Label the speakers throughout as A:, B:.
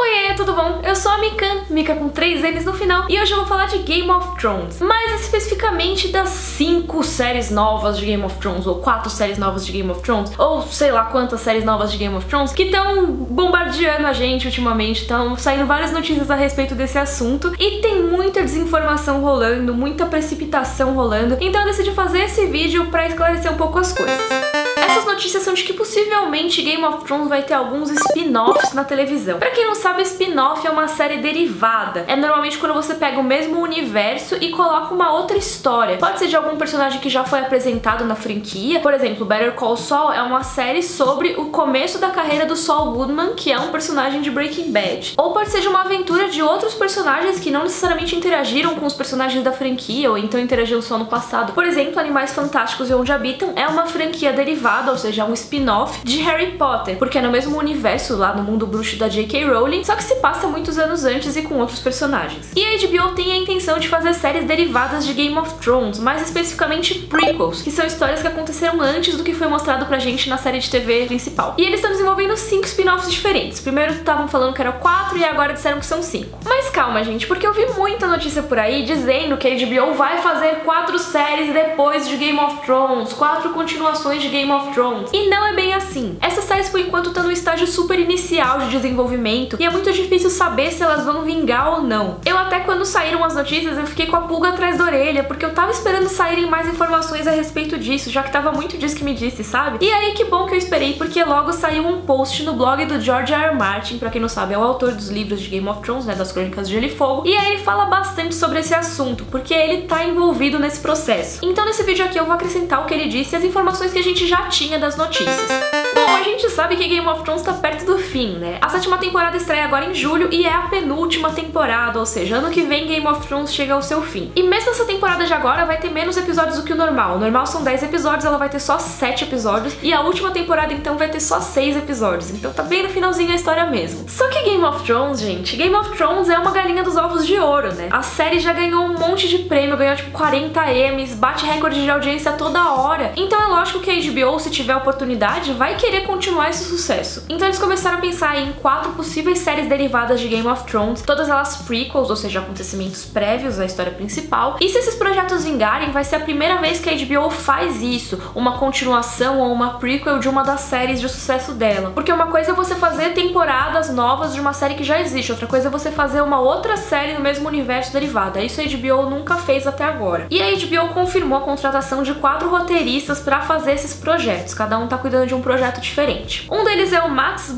A: Oi, tudo bom? Eu sou a Mikan, Mika com três N's no final, e hoje eu vou falar de Game of Thrones, mais especificamente das cinco séries novas de Game of Thrones, ou quatro séries novas de Game of Thrones, ou sei lá quantas séries novas de Game of Thrones, que estão bombardeando a gente ultimamente, estão saindo várias notícias a respeito desse assunto, e tem muita desinformação rolando, muita precipitação rolando, então eu decidi fazer esse vídeo para esclarecer um pouco as coisas. Essas notícias são de que possivelmente Game of Thrones vai ter alguns spin-offs na televisão. Pra quem não sabe, spin-off é uma série derivada. É normalmente quando você pega o mesmo universo e coloca uma outra história. Pode ser de algum personagem que já foi apresentado na franquia. Por exemplo, Better Call Saul é uma série sobre o começo da carreira do Saul Goodman, que é um personagem de Breaking Bad. Ou pode ser de uma aventura de outros personagens que não necessariamente interagiram com os personagens da franquia, ou então interagiram só no passado. Por exemplo, Animais Fantásticos e Onde Habitam é uma franquia derivada derivado, ou seja, um spin-off de Harry Potter, porque é no mesmo universo lá no mundo bruxo da J.K. Rowling, só que se passa muitos anos antes e com outros personagens. E a HBO tem a intenção de fazer séries derivadas de Game of Thrones, mais especificamente prequels, que são histórias que aconteceram antes do que foi mostrado pra gente na série de TV principal. E eles estão desenvolvendo cinco spin-offs diferentes. Primeiro estavam falando que eram quatro e agora disseram que são cinco. Mas calma, gente, porque eu vi muita notícia por aí dizendo que a HBO vai fazer quatro séries depois de Game of Thrones, quatro continuações de Game of Thrones. E não é bem assim. Essas séries, por enquanto, estão no estágio super inicial de desenvolvimento e é muito difícil saber se elas vão vingar ou não. Eu até quando saíram as notícias, eu fiquei com a pulga atrás da orelha, porque eu tava esperando saírem mais informações a respeito disso, já que tava muito disso que me disse, sabe? E aí que bom que eu esperei, porque logo saiu um post no blog do George R. R. Martin, pra quem não sabe, é o autor dos livros de Game of Thrones, né, das Crônicas de Gelo e Fogo, e aí ele fala bastante sobre esse assunto, porque ele tá envolvido nesse processo. Então nesse vídeo aqui eu vou acrescentar o que ele disse e as informações que a gente já tinha das notícias. Bom, a gente sabe que Game of Thrones tá perto do fim, né? A sétima temporada estreia agora em julho e é a penúltima temporada, ou seja, ano que vem Game of Thrones chega ao seu fim. E mesmo essa temporada de agora vai ter menos episódios do que o normal. O normal são 10 episódios, ela vai ter só 7 episódios, e a última temporada então vai ter só 6 episódios. Então tá bem no finalzinho a história mesmo. Só que Game of Thrones, gente, Game of Thrones é uma galinha dos ovos de ouro, né? A série já ganhou um monte de prêmio, ganhou tipo 40 Emmys, bate recorde de audiência toda hora. Então é lógico que a HBO, se tiver oportunidade, vai querer continuar esse sucesso. Então eles começaram a pensar em quatro possíveis séries derivadas de Game of Thrones, todas elas prequels, ou seja, acontecimentos prévios à história principal. E se esses projetos vingarem, vai ser a primeira vez que a HBO faz isso, uma continuação ou uma prequel de uma das séries de sucesso dela. Porque uma coisa é você fazer temporadas novas de uma série que já existe, outra coisa é você fazer uma outra série no mesmo universo derivada. Isso a HBO nunca fez até agora. E a HBO confirmou a contratação de quatro roteiristas para fazer esses projetos. Cada um tá cuidando de um projeto diferente. Um deles é o Max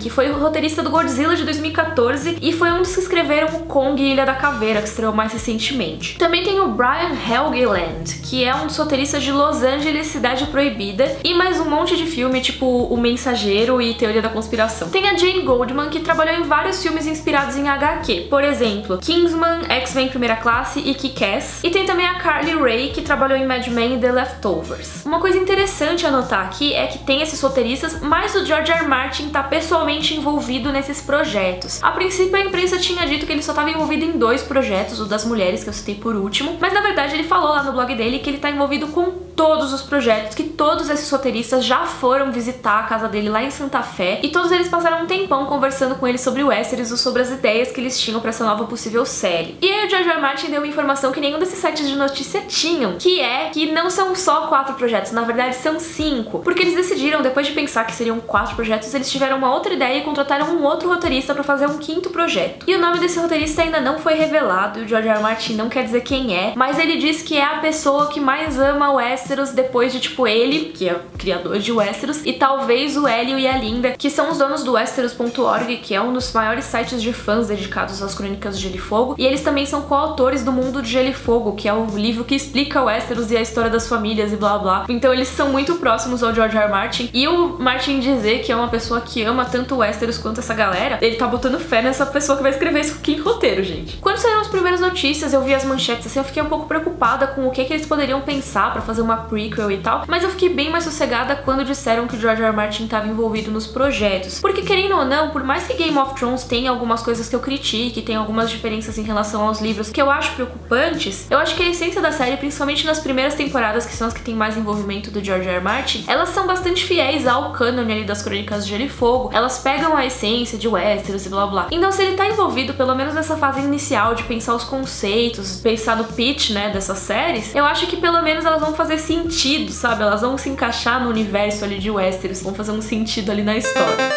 A: Que foi o roteirista do Godzilla de 2014 e foi um dos que escreveram o Kong e Ilha da Caveira, que estreou mais recentemente. Também tem o Brian Helgeland, que é um dos roteiristas de Los Angeles, Cidade Proibida, e mais um monte de filme, tipo O Mensageiro e Teoria da Conspiração. Tem a Jane Goldman, que trabalhou em vários filmes inspirados em HQ, por exemplo, Kingsman, X-Men Primeira Classe e Kick-Ass. E tem também a Carly Ray, que trabalhou em Mad Men e The Leftovers. Uma coisa interessante a notar aqui é que tem esses roteiristas, mas o George. R. Martin tá pessoalmente envolvido nesses projetos. A princípio, a imprensa tinha dito que ele só estava envolvido em dois projetos, o das mulheres, que eu citei por último, mas na verdade ele falou lá no blog dele que ele tá envolvido com todos os projetos, que todos esses roteiristas já foram visitar a casa dele lá em Santa Fé e todos eles passaram um tempão conversando com ele sobre o Westeros ou sobre as ideias que eles tinham para essa nova possível série. E aí o George R. Martin deu uma informação que nenhum desses sites de notícia tinham, que é que não são só quatro projetos, na verdade são cinco, porque eles decidiram, depois de pensar que seriam quatro projetos, eles tiveram uma outra ideia e contrataram um outro roteirista para fazer um quinto projeto. E o nome desse roteirista ainda não foi revelado, e o George R. R. Martin não quer dizer quem é, mas ele diz que é a pessoa que mais ama o Westeros Westeros depois de, tipo, ele, que é o criador de Westeros, e talvez o Hélio e a Linda, que são os donos do Westeros.org, que é um dos maiores sites de fãs dedicados às crônicas de Gelo e Fogo, e eles também são coautores do Mundo de Gelo e Fogo, que é o livro que explica Westeros e a história das famílias e blá blá. Então eles são muito próximos ao George R. R. Martin, e o Martin dizer que é uma pessoa que ama tanto Westeros quanto essa galera, ele tá botando fé nessa pessoa que vai escrever esse roteiro, gente. Quando as primeiras notícias, eu vi as manchetes assim, eu fiquei um pouco preocupada com o que, que eles poderiam pensar para fazer uma prequel e tal, mas eu fiquei bem mais sossegada quando disseram que o George R. R. Martin estava envolvido nos projetos. Porque querendo ou não, por mais que Game of Thrones tenha algumas coisas que eu critique, tem algumas diferenças em relação aos livros que eu acho preocupantes, eu acho que a essência da série, principalmente nas primeiras temporadas, que são as que tem mais envolvimento do George R. R. Martin, elas são bastante fiéis ao cânone ali das Crônicas de Gelo e Fogo. Elas pegam a essência de Westeros e blá blá. Então se ele tá envolvido, pelo menos nessa fase inicial de pensar os conceitos, pensar no pitch, né, dessas séries, eu acho que pelo menos elas vão fazer sentido, sabe? Elas vão se encaixar no universo ali de Westeros, vão fazer um sentido ali na história.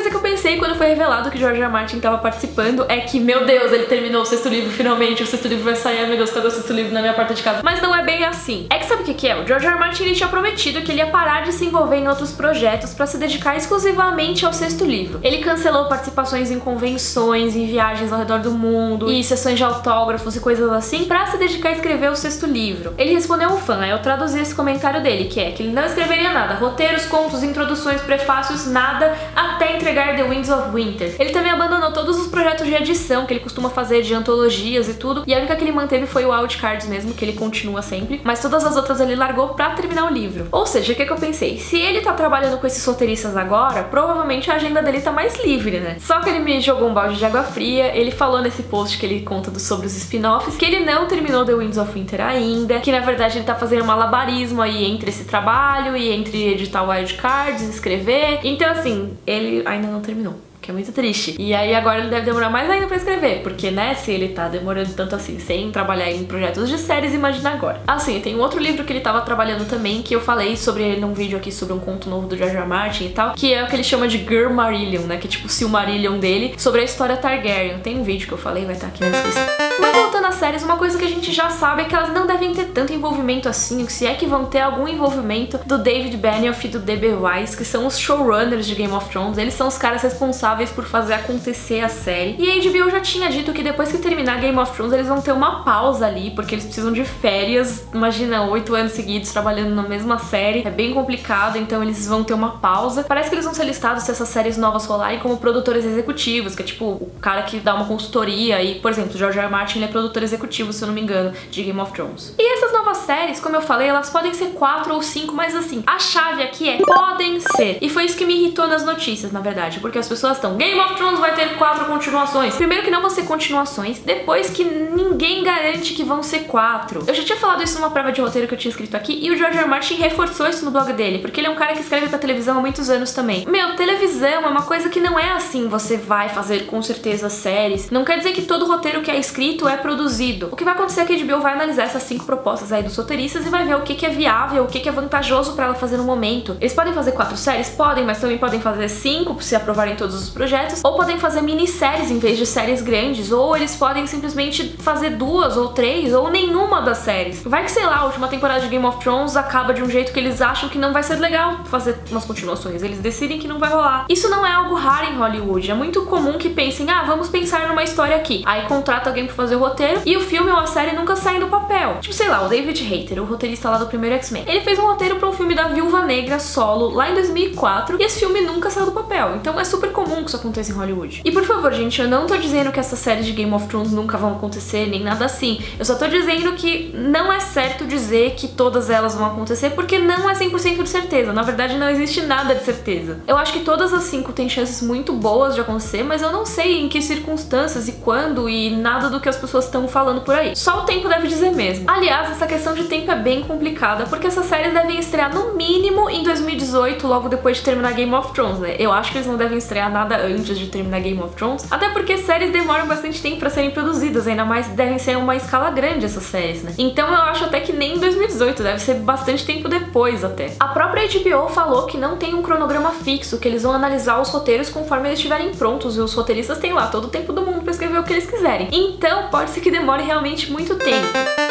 A: Coisa que eu pensei quando foi revelado que George R. Martin estava participando é que, meu Deus, ele terminou o sexto livro finalmente, o sexto livro vai sair, meu Deus, cadê o sexto livro na minha porta de casa? Mas não é bem assim. É que sabe o que, que é? O George R. Martin ele tinha prometido que ele ia parar de se envolver em outros projetos para se dedicar exclusivamente ao sexto livro. Ele cancelou participações em convenções, em viagens ao redor do mundo, e sessões de autógrafos e coisas assim, para se dedicar a escrever o sexto livro. Ele respondeu um fã, aí eu traduzi esse comentário dele, que é que ele não escreveria nada, roteiros, contos, introduções, prefácios, nada, até entregar The Winds of Winter. Ele também abandonou todos os projetos de edição que ele costuma fazer de antologias e tudo, e a única que ele manteve foi o Outcards mesmo, que ele continua sempre, mas todas as outras ele largou pra terminar o livro. Ou seja, o que, que eu pensei? Se ele tá trabalhando com esses roteiristas agora, provavelmente a agenda dele tá mais livre, né? Só que ele me jogou um balde de água fria, ele falou nesse post que ele conta sobre os spin-offs, que ele não terminou The Winds of Winter ainda, que na verdade ele tá fazendo um malabarismo aí entre esse trabalho e entre editar Wildcards, escrever. Então assim, ele ainda não terminou que é muito triste. E aí agora ele deve demorar mais ainda pra escrever, porque, né, se ele tá demorando tanto assim sem trabalhar em projetos de séries, imagina agora. Assim, tem um outro livro que ele tava trabalhando também, que eu falei sobre ele num vídeo aqui sobre um conto novo do George. R. Martin e tal, que é o que ele chama de Girl Marillion, né, que é tipo o Silmarillion dele, sobre a história Targaryen. Tem um vídeo que eu falei, vai estar tá aqui na descrição. Mas voltando às séries, uma coisa que a gente já sabe é que elas não devem ter tanto envolvimento assim, se é que vão ter algum envolvimento do David Benioff e do D.B. Weiss, que são os showrunners de Game of Thrones. Eles são os caras responsáveis por fazer acontecer a série. E a HBO já tinha dito que depois que terminar Game of Thrones, eles vão ter uma pausa ali, porque eles precisam de férias. Imagina, oito anos seguidos trabalhando na mesma série. É bem complicado, então eles vão ter uma pausa. Parece que eles vão ser listados se essas séries novas rolarem como produtores executivos, que é tipo o cara que dá uma consultoria e, por exemplo, George R. R. Martin ele é produtor executivo, se eu não me engano, de Game of Thrones. E essas novas séries, como eu falei, elas podem ser quatro ou cinco, mas assim, a chave aqui é podem ser. E foi isso que me irritou nas notícias, na verdade, porque as pessoas estão Game of Thrones vai ter quatro continuações. Primeiro que não vão ser continuações, depois que ninguém garante que vão ser quatro. Eu já tinha falado isso numa prova de roteiro que eu tinha escrito aqui e o George R. Martin reforçou isso no blog dele, porque ele é um cara que escreve pra televisão há muitos anos também. Meu, televisão é uma coisa que não é assim, você vai fazer com certeza séries. Não quer dizer que todo roteiro que é escrito é produzido. O que vai acontecer é que a HBO vai analisar essas cinco propostas aí dos roteiristas e vai ver o que, que é viável, o que, que é vantajoso para ela fazer no momento. Eles podem fazer quatro séries? Podem, mas também podem fazer cinco se aprovarem todos os projetos, ou podem fazer minisséries em vez de séries grandes, ou eles podem simplesmente fazer duas ou três, ou nenhuma das séries. Vai que, sei lá, a última temporada de Game of Thrones acaba de um jeito que eles acham que não vai ser legal fazer umas continuações. Eles decidem que não vai rolar. Isso não é algo raro em Hollywood. É muito comum que pensem, ah, vamos pensar numa história aqui. Aí contrata alguém pra fazer o roteiro e o filme ou a série nunca saem do papel. Tipo, sei lá, David Hayter, o roteirista lá do primeiro X-Men, ele fez um roteiro para um filme da Viúva Negra solo lá em 2004 e esse filme nunca saiu do papel. Então é super comum que isso aconteça em Hollywood. E por favor, gente, eu não tô dizendo que essas séries de Game of Thrones nunca vão acontecer, nem nada assim. Eu só tô dizendo que não é certo dizer que todas elas vão acontecer, porque não é 100% de certeza. Na verdade, não existe nada de certeza. Eu acho que todas as cinco têm chances muito boas de acontecer, mas eu não sei em que circunstâncias e quando e nada do que as pessoas estão falando por aí. Só o tempo deve dizer mesmo. Aliás, essa questão de tempo é bem complicada, porque essas séries devem estrear no mínimo em 2018, logo depois de terminar Game of Thrones, né? Eu acho que eles não devem estrear nada antes de terminar Game of Thrones, até porque séries demoram bastante tempo para serem produzidas, ainda mais devem ser uma escala grande essas séries, né? Então eu acho até que nem em 2018, deve ser bastante tempo depois até. A própria HBO falou que não tem um cronograma fixo, que eles vão analisar os roteiros conforme eles estiverem prontos, e os roteiristas têm lá todo o tempo do mundo para escrever o que eles quiserem. Então pode ser que demore realmente muito tempo.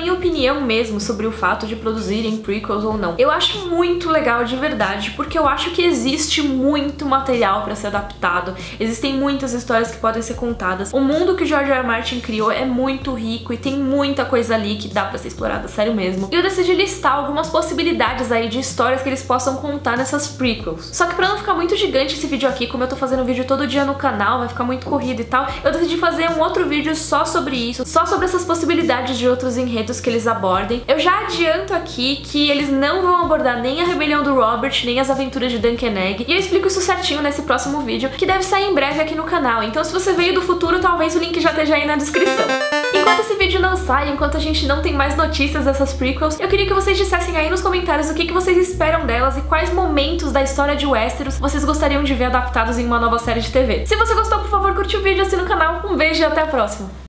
A: Minha opinião mesmo sobre o fato de produzirem prequels ou não. Eu acho muito legal de verdade, porque eu acho que existe muito material para ser adaptado, existem muitas histórias que podem ser contadas. O mundo que George R. R. Martin criou é muito rico e tem muita coisa ali que dá para ser explorada, sério mesmo. E eu decidi listar algumas possibilidades aí de histórias que eles possam contar nessas prequels. Só que pra não ficar muito gigante esse vídeo aqui, como eu tô fazendo vídeo todo dia no canal, vai ficar muito corrido e tal, eu decidi fazer um outro vídeo só sobre isso, só sobre essas possibilidades de outros enredos que eles abordem. Eu já adianto aqui que eles não vão abordar nem a rebelião do Robert, nem as aventuras de Duncan Egg, e eu explico isso certinho nesse próximo vídeo, que deve sair em breve aqui no canal. Então se você veio do futuro, talvez o link já esteja aí na descrição. Enquanto esse vídeo não sai, enquanto a gente não tem mais notícias dessas prequels, eu queria que vocês dissessem aí nos comentários o que, que vocês esperam delas e quais momentos da história de Westeros vocês gostariam de ver adaptados em uma nova série de TV. Se você gostou, por favor, curte o vídeo, assina o canal, um beijo e até a próxima!